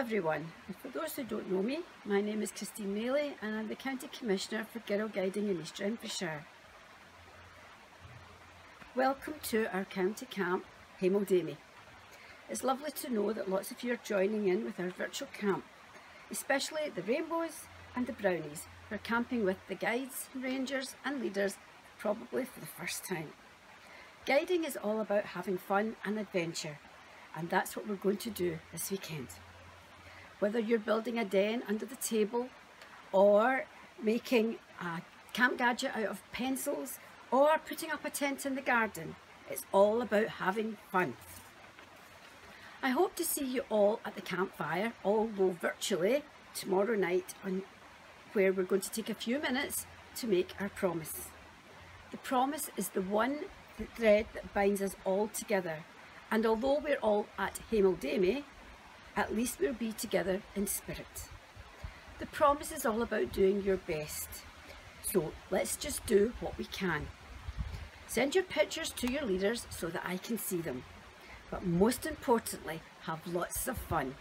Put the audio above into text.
everyone, for those who don't know me, my name is Christine Mailley and I'm the County Commissioner for Girl Guiding in East Renfrewshire. Welcome to our county camp, Hemel It's lovely to know that lots of you are joining in with our virtual camp, especially the Rainbows and the Brownies who are camping with the guides, rangers and leaders probably for the first time. Guiding is all about having fun and adventure and that's what we're going to do this weekend. Whether you're building a den under the table or making a camp gadget out of pencils or putting up a tent in the garden, it's all about having fun. I hope to see you all at the campfire, although virtually, tomorrow night on where we're going to take a few minutes to make our promise. The promise is the one thread that binds us all together and although we're all at Hameldaeme, at least we'll be together in spirit. The promise is all about doing your best. So let's just do what we can. Send your pictures to your leaders so that I can see them. But most importantly, have lots of fun.